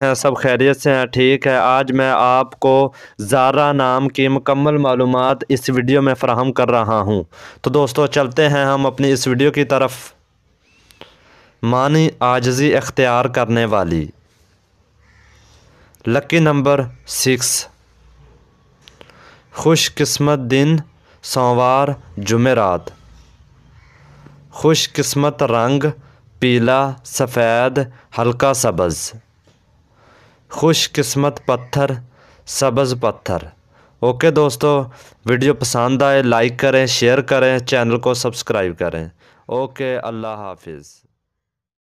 सब खैरियत से हैं, ठीक है। आज मैं आपको ज़ारा नाम की मुकम्मल मालूम इस वीडियो में फ़राहम कर रहा हूँ। तो दोस्तों, चलते हैं हम अपनी इस वीडियो की तरफ़। मानी आजजी अख्तियार करने वाली। Lucky number six. खुश किस्मत दिन, सोमवार, जुमेरात। खुश किस्मत रंग, पीला, सफ़ेद, हल्का सब्ज़। खुशकिस्मत पत्थर, सब्ज़ पत्थर। ओके दोस्तों, वीडियो पसंद आए, लाइक करें, शेयर करें, चैनल को सब्सक्राइब करें। ओके, अल्लाह हाफिज़।